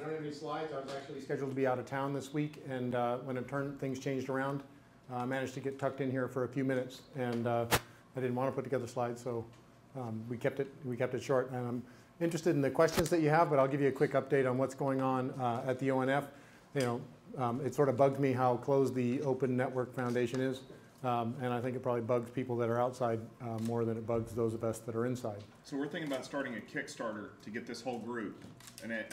I don't have any slides. I was actually scheduled to be out of town this week, and uh, when it turned, things changed around. uh, I managed to get tucked in here for a few minutes, and uh, I didn't want to put together slides, so um, we kept it, we kept it short. And I'm interested in the questions that you have, but I'll give you a quick update on what's going on uh, at the ONF. You know, um, it sort of bugged me how closed the Open Network Foundation is. Um, and I think it probably bugs people that are outside uh, more than it bugs those of us that are inside. So we're thinking about starting a Kickstarter to get this whole group an, a,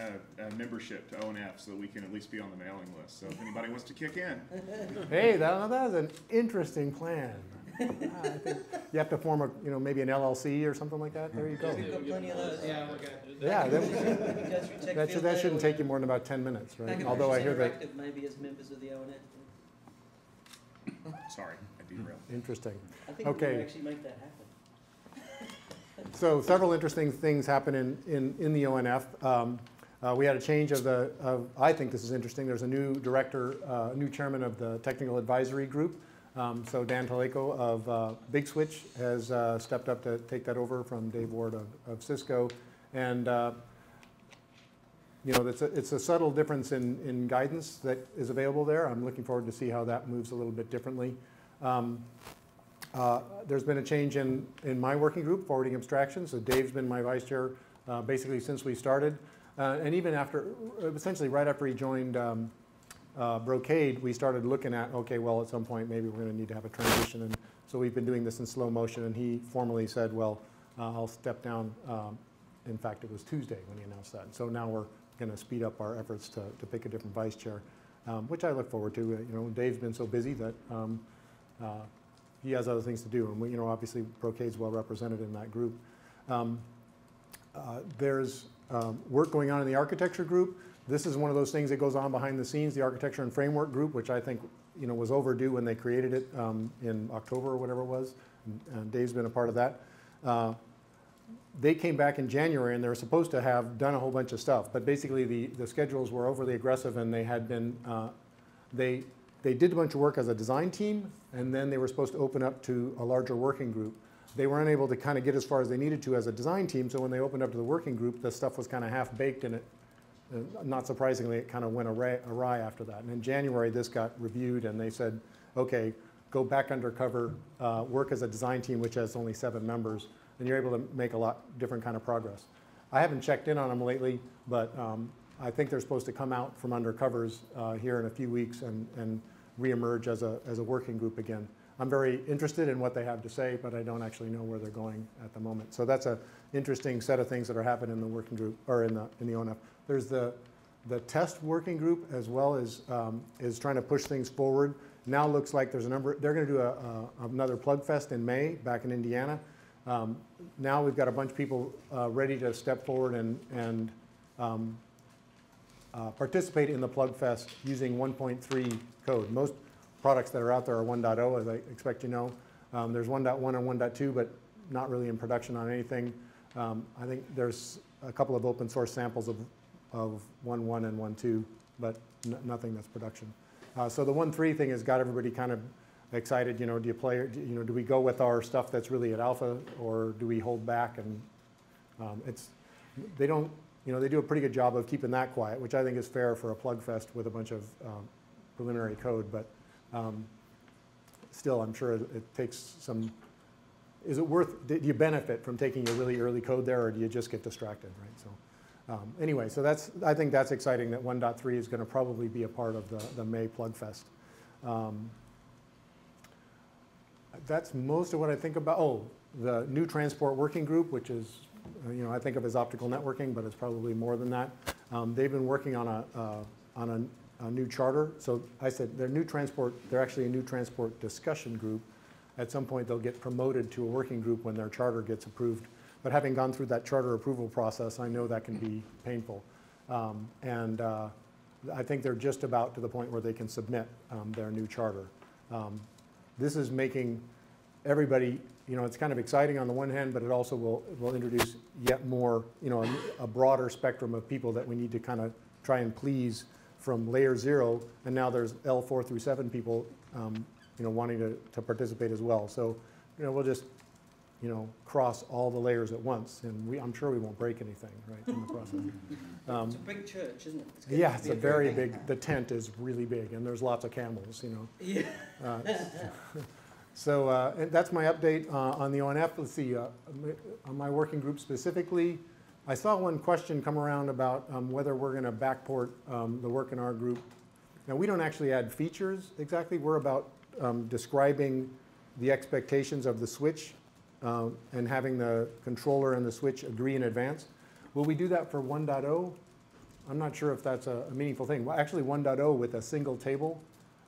a, a membership to ONF so that we can at least be on the mailing list. So if anybody wants to kick in, Hey, that, that is an interesting plan. Ah, you have to form a, you know, maybe an LLC or something like that. There you go. We've got plenty of those. Yeah, we're gonna do that. Yeah, that, Go through tech that, should, that shouldn't take you more than about 10 minutes, right? Although I hear that, maybe as members of the ONF. sorry, I derailed. interesting. I think we Okay. can actually make that happen. So several interesting things happen in, in, in the ONF. Um, uh, we had a change of the, of, I think this is interesting, there's a new director, uh, new chairman of the technical advisory group. Um, so Dan Talayco of uh, Big Switch has uh, stepped up to take that over from Dave Ward of, of Cisco. And, uh, you know, it's a, it's a subtle difference in, in guidance that is available there. I'm looking forward to see how that moves a little bit differently. Um, uh, There's been a change in, in my working group, forwarding abstractions. So Dave's been my vice chair uh, basically since we started. Uh, And even after, essentially right after he joined um, uh, Brocade, we started looking at, okay, well, at some point, maybe we're going to need to have a transition. And so we've been doing this in slow motion. And he formally said, well, uh, I'll step down. Um, In fact, it was Tuesday when he announced that. So now we're going to speed up our efforts to, to pick a different vice chair, um, which I look forward to. Uh, You know, Dave's been so busy that um, uh, he has other things to do. And, we, you know, obviously Brocade's well represented in that group. Um, uh, There's um, work going on in the architecture group. This is one of those things that goes on behind the scenes, the architecture and framework group, which I think, you know, was overdue when they created it um, in October or whatever it was. And- Dave's been a part of that. Uh, They came back in January and they were supposed to have done a whole bunch of stuff, but basically the, the schedules were overly aggressive and they had been, uh, they, they did a bunch of work as a design team and then they were supposed to open up to a larger working group. They were unable to kind of get as far as they needed to as a design team, so when they opened up to the working group, the stuff was kind of half-baked and it, uh, not surprisingly, it kind of went awry, awry after that. And in January, this got reviewed and they said, okay, go back undercover, uh, work as a design team, which has only seven members, and you're able to make a lot different kind of progress. I haven't checked in on them lately, but um, I think they're supposed to come out from undercovers uh, here in a few weeks and, and reemerge as a, as a working group again. I'm very interested in what they have to say, but I don't actually know where they're going at the moment. So that's a interesting set of things that are happening in the working group, or in the, in the ONF. There's the, the test working group as well as, um, is trying to push things forward. Now looks like there's a number, they're gonna do a, a, another Plug Fest in May, back in Indiana. Um, Now we've got a bunch of people uh, ready to step forward and, and um, uh, participate in the PlugFest using 1.3 code. Most products that are out there are 1.0, as I expect you know. Um, There's 1.1 and 1.2, but not really in production on anything. Um, I think there's a couple of open source samples of, of 1.1 and 1.2, but nothing that's production. Uh, So the 1.3 thing has got everybody kind of excited, you know, do you play, you know, do we go with our stuff that's really at alpha, or do we hold back? And um, it's, they don't, you know, they do a pretty good job of keeping that quiet, which I think is fair for a plug fest with a bunch of um, preliminary code, but um, still, I'm sure it takes some, is it worth, do you benefit from taking your really early code there, or do you just get distracted, right? So, um, anyway, so that's, I think that's exciting that 1.3 is going to probably be a part of the, the May Plug Fest. Um, That's most of what I think about, oh, the new transport working group, which is, you know, I think of as optical networking, but it's probably more than that. Um, They've been working on a, uh, on a, a new charter. So I said, they're new transport, they're actually a new transport discussion group. At some point, they'll get promoted to a working group when their charter gets approved. But having gone through that charter approval process, I know that can be painful. Um, And uh, I think they're just about to the point where they can submit um, their new charter. Um, This is making everybody, you know, it's kind of exciting on the one hand, but it also will, will introduce yet more, you know, a, a broader spectrum of people that we need to kind of try and please from layer zero, and now there's L4 through 7 people, um, you know, wanting to, to participate as well. So, you know, we'll just you know, cross all the layers at once, and we, I'm sure we won't break anything, right, in the process. Um, It's a big church, isn't it? gonna Yeah, it's a very big, the tent is really big, and there's lots of camels, you know. Yeah. Uh, So uh, that's my update uh, on the ONF. Let's see, uh, on my working group specifically, I saw one question come around about um, whether we're going to backport um, the work in our group. Now, we don't actually add features exactly. We're about um, describing the expectations of the switch uh, and having the controller and the switch agree in advance. Will we do that for 1.0? I'm not sure if that's a a meaningful thing. Well, actually, 1.0 with a single table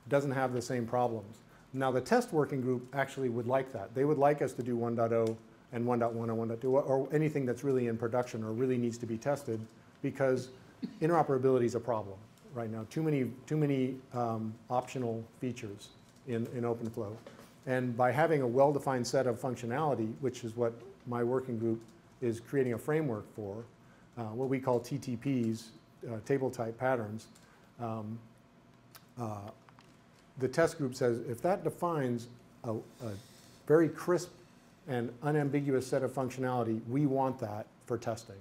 doesn't have the same problems. Now, the test working group actually would like that. They would like us to do 1.0 and 1.1 and 1.2, or- anything that's really in production or really needs to be tested, because interoperability is a problem right now. Too many, too many um, optional features in, in OpenFlow. And by having a well-defined set of functionality, which is what my working group is creating a framework for, uh, what we call TTPs, uh, table type patterns, um, uh, the test group says if that defines a, a very crisp and unambiguous set of functionality, we want that for testing.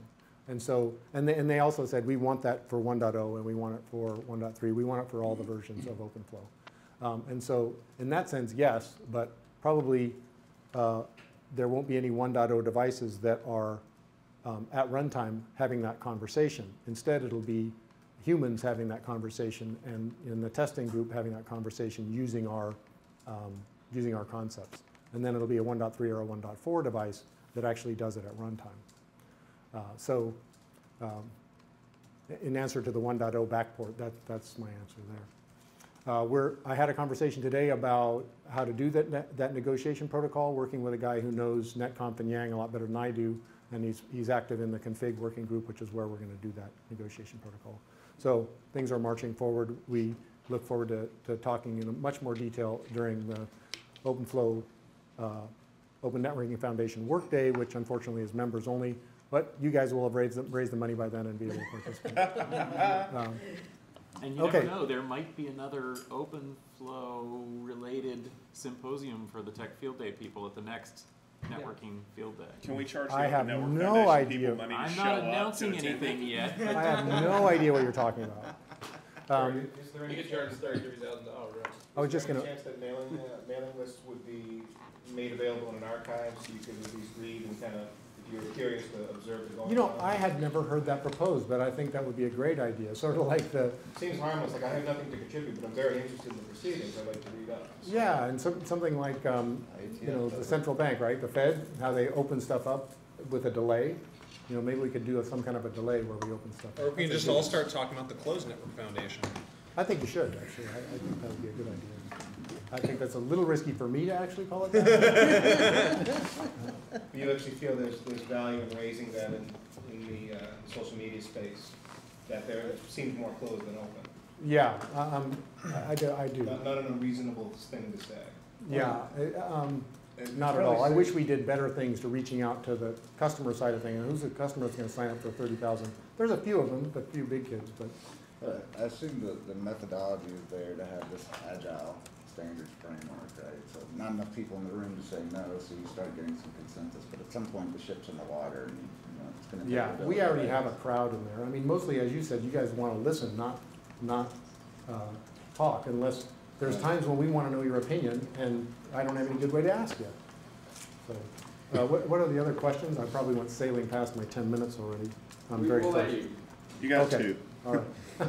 And so, and they, and they also said we want that for 1.0 and we want it for 1.3. We want it for all the versions of OpenFlow. Um, and so, in that sense, yes, but probably uh, there won't be any 1.0 devices that are um, at runtime having that conversation. Instead, it'll be humans having that conversation and in the testing group having that conversation using our, um, using our concepts. And then it'll be a 1.3 or a 1.4 device that actually does it at runtime. Uh, so um, in answer to the 1.0 backport, that, that's my answer there. Uh, we're, I had a conversation today about how to do that, that negotiation protocol, working with a guy who knows NetConf and Yang a lot better than I do, and he's, he's active in the config working group, which is where we're going to do that negotiation protocol. So things are marching forward. We look forward to, to talking in much more detail during the OpenFlow, uh, Open Networking Foundation Workday, which unfortunately is members only, but you guys will have raised, the- raised the money by then and be able to participate. Um, And you Okay. never know, there might be another OpenFlow related symposium for the Tech Field Day people at the next networking field day. Can we charge the I Open have Network no Foundation idea. people money to I'm show not up to announcing attend? anything yet. I have no idea what you're talking about. Um, Is there any chance, thirty-three thousand dollars, right? I was just Is there gonna- any chance that mailing, uh, mailing lists would be made available in an archive, so you could at least read and kind of, if you're curious to observe the going You know, on? I had never heard that proposed, but I think that would be a great idea, sort of like the, Seems harmless, like I have nothing to contribute, but I'm very interested in the proceedings, I'd like to read up. yeah, and some, something like, um, you know, the central bank, right, the Fed, how they open stuff up with a delay. You know, maybe we could do some kind of a delay where we open stuff. up. Or we can That's just all start talking about the Closed Network Foundation. I think you should, actually. I, I think that would be a good idea. I think that's a little risky for me to actually call it that. Do you actually feel there's, there's value in raising that in, in the, uh, social media space? That there, seems more closed than open? Yeah, I- um, I I do, I do. Not, not an unreasonable thing to say. Yeah, um, not at all. I wish we did better things to reaching out to the customer side of things. Who's the customer that's gonna sign up for thirty thousand? There's a few of them, a few big kids, but, Uh, I assume the, the methodology is there to have this agile standards framework, right? So not enough people in the room to say no, so you start getting some consensus, but at some point the ship's in the water and, you know, it's gonna take. yeah, we already have a crowd in there. I mean, mostly, as you said, you guys wanna listen, not, not, uh, talk unless, there's times when we wanna know your opinion and I don't have any good way to ask you. So, uh, what, what are the other questions? I probably went sailing past my ten minutes already. I'm very sorry. You got Okay. two. All right.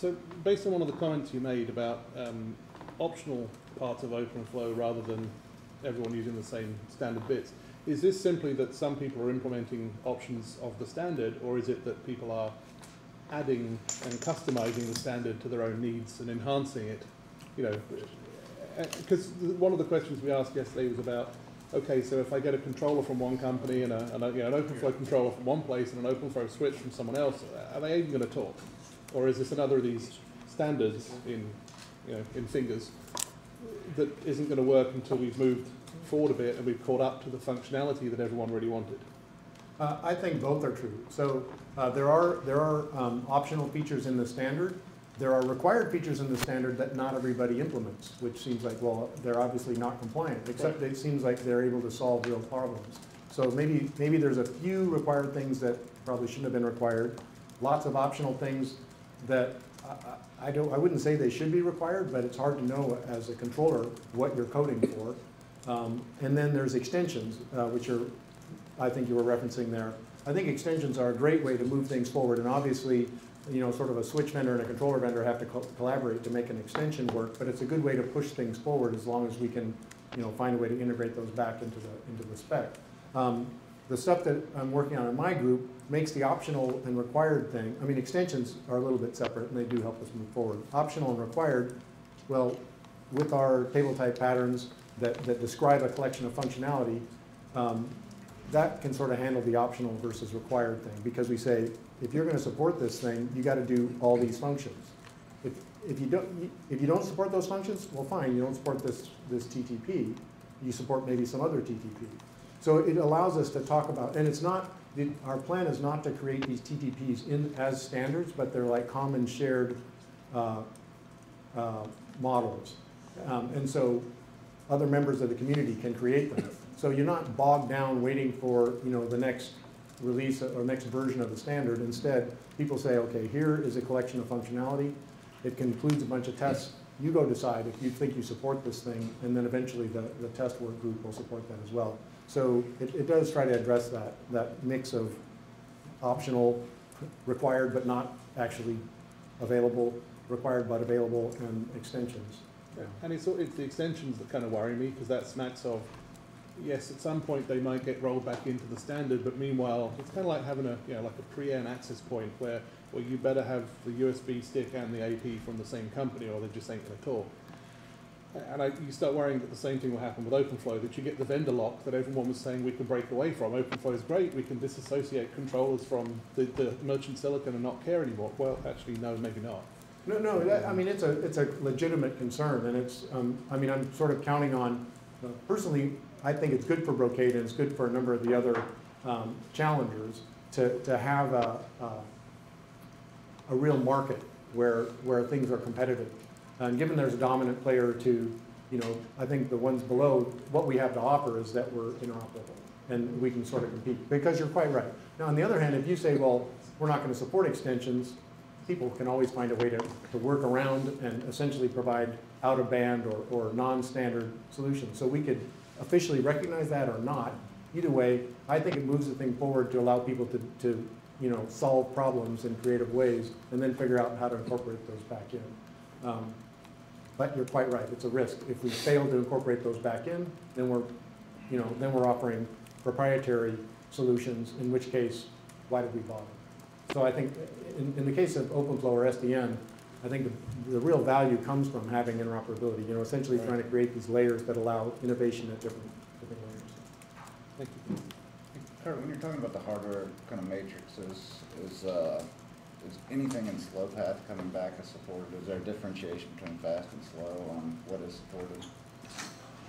So, based on one of the comments you made about um, optional parts of OpenFlow rather than everyone using the same standard bits, is this simply that some people are implementing options of the standard, or is it that people are adding and customizing the standard to their own needs and enhancing it? You know, eh, because one of the questions we asked yesterday was about, okay, so if I get a controller from one company and, a, and a, you know, an OpenFlow controller from one place and an OpenFlow switch from someone else, are they even going to talk? Or is this another of these standards in, you know, in fingers that isn't going to work until we've moved forward a bit and we've caught up to the functionality that everyone really wanted? Uh, I think both are true. So uh, there are, there are um, optional features in the standard there are required features in the standard that not everybody implements, which seems like, well, they're obviously not compliant, except it seems like they're able to solve real problems. So maybe, maybe there's a few required things that probably shouldn't have been required, lots of optional things that I- I, don't, I wouldn't say they should be required, but it's hard to know as a controller what you're coding for. Um, And then there's extensions, uh, which are, I think you were referencing there. I think extensions are a great way to move things forward, and obviously, you know, sort of a switch vendor and a controller vendor have to co- collaborate to make an extension work, but it's a good way to push things forward as long as we can, you know, find a way to integrate those back into the, into the spec. Um, The stuff that I'm working on in my group makes the optional and required thing, I mean, extensions are a little bit separate, and they do help us move forward. Optional and required, well, with our table type patterns that, that describe a collection of functionality, um, that can sort of handle the optional versus required thing, because we say, if you're gonna support this thing, you gotta do all these functions. If, if you don't, if you don't support those functions, well, fine, you don't support this, this TTP, you support maybe some other TTP. So it allows us to talk about, and it's not, the- our plan is not to create these TTPs in, as standards, but they're like common shared, uh, uh, models. Um, and so other members of the community can create them. So you're not bogged down waiting for, you know, the next release or next version of the standard. Instead, people say, okay, here is a collection of functionality. It includes a bunch of tests. You go decide if you think you support this thing, and then eventually the, the test work group will support that as well. So it, it does try to address that, that mix of optional, required but not actually available, required but available, and extensions. Yeah, and it's, it's the extensions that kind of worry me, because that smacks of, yes, at some point they might get rolled back into the standard, but meanwhile, it's kind of like having a, you know, like a pre-N access point where, well, you better have the USB stick and the AP from the same company or they just ain't gonna talk. And I, you start worrying that the same thing will happen with OpenFlow, that you get the vendor lock that everyone was saying we can break away from. OpenFlow is great, we can disassociate controllers from the, the merchant silicon and not care anymore. Well, actually, no, maybe not. No, no, that, I mean, it's a, it's a legitimate concern, and it's, um, I mean, I'm sort of counting on, uh, personally, I think it's good for Brocade, and it's good for a number of the other, um, challengers to, to have a, a, a real market where, where things are competitive. Uh, and given there's a dominant player two, you know, I think the ones below, what we have to offer is that we're interoperable, and we can sort of compete, because you're quite right. Now, on the other hand, if you say, well, we're not gonna support extensions, people can always find a way to, to work around and essentially provide out-of-band or, or non-standard solutions. So we could officially recognize that or not. Either way, I think it moves the thing forward to allow people to, to, you know, solve problems in creative ways and then figure out how to incorporate those back in. Um, But you're quite right, it's a risk. If we fail to incorporate those back in, then we're, you know, then we're offering proprietary solutions, in which case, why did we bother? So I think, in, in the case of OpenFlow or SDN, I think the, the real value comes from having interoperability, you know, essentially trying to create these layers that allow innovation at different, different layers. Thank you. Curt, when you're talking about the hardware kind of matrices, is, uh, is anything in slow path coming back as supported? Is there a differentiation between fast and slow on what is supported?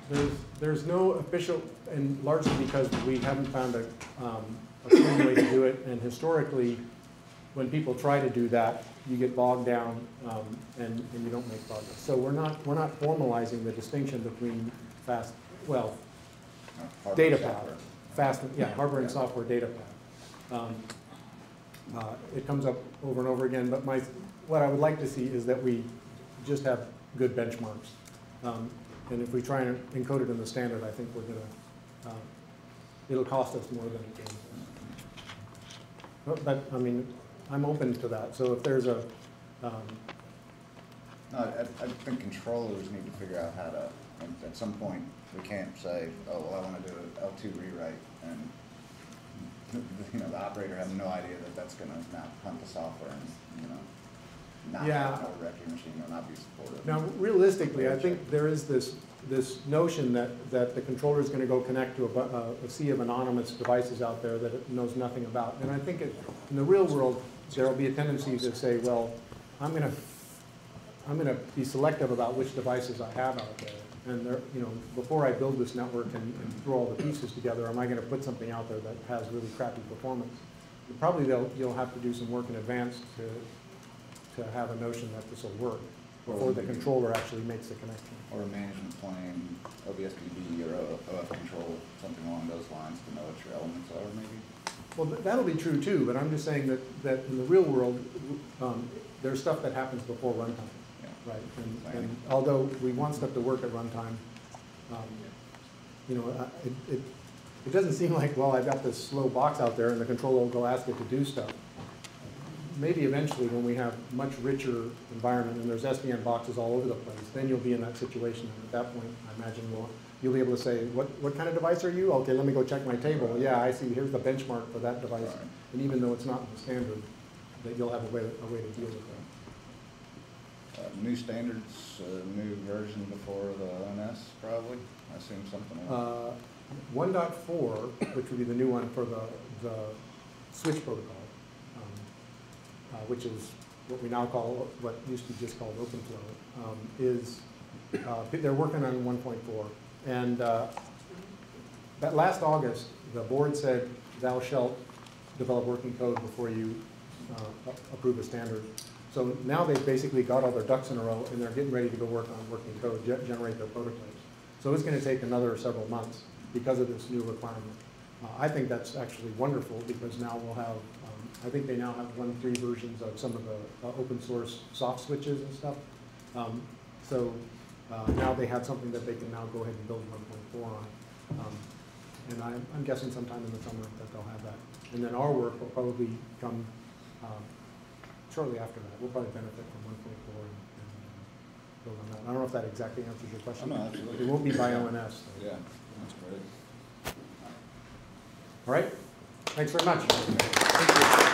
There's, there's no official, and largely because we haven't found a, um, a clean way to do it, and historically, when people try to do that, you get bogged down, um, and, and you don't make progress. So we're not, we're not formalizing the distinction between fast, well, Uh, data path, fast, yeah, hardware and software data path. Um, uh, It comes up over and over again, but my, what I would like to see is that we just have good benchmarks. Um, And if we try and encode it in the standard, I think we're gonna, uh, it'll cost us more than it gains. But, but, I mean, I'm open to that, so if there's a, um, No, I, I think controllers need to figure out how to, at some point, we can't say, oh, well, I wanna do an L two rewrite, and, you know, the operator has no idea that that's gonna not hunt the software and, you know, not, Yeah. not wreck your machine or not be supportive. Now, realistically, I think there is this, this notion that, that the controller is gonna go connect to a, bu- a- a sea of anonymous devices out there that it knows nothing about. And I think it, in the real world, there'll be a tendency to say, well, I'm gonna, I'm gonna be selective about which devices I have out there. And there, you know, before I build this network and, and throw all the pieces together, am I gonna put something out there that has really crappy performance? Probably they'll, you'll have to do some work in advance to, to have a notion that this will work before the controller actually makes the connection. Or a management plan, OVSDB or OF control, something along those lines to know what your elements are maybe? Well, that'll be true too, but I'm just saying that, that in the real world, um, there's stuff that happens before runtime. Right? And, and although we want stuff to work at runtime, um, you know, I- it, it, it doesn't seem like, well, I've got this slow box out there and the controller will go ask it to do stuff. Maybe eventually, when we have much richer environment and there's SDN boxes all over the place, then you'll be in that situation. And at that point, I imagine we'll, you'll be able to say, what, what kind of device are you? Okay, let me go check my table. Yeah, I see, here's the benchmark for that device. Right. And even though it's not in the standard, that you'll have a way, a way to deal with that. Uh, new standards, uh, new version before the ONS probably, I assume something like Uh, one dot four, which would be the new one for the, the switch protocol, um, which is what we now call, what used to be just called OpenFlow, um, is, they're working on one point four. And, that last August, the board said, thou shalt develop working code before you, uh, approve a standard. So now they've basically got all their ducks in a row, and they're getting ready to go work on working code, ge- generate their prototypes. So it's gonna take another several months because of this new requirement. Uh, I think that's actually wonderful, because now we'll have, um, I think they now have one, three versions of some of the, uh, open source soft switches and stuff. Um, so, uh, now they have something that they can now go ahead and build one point four on. Um, And I'm, I'm guessing sometime in the summer that they'll have that. And then our work will probably come, um, shortly after that. We'll probably benefit from one point four and, and build on that. I don't know if that exactly answers your question. No, absolutely. It won't be by ONS. that. Yeah, that's great. All right? Thanks very much.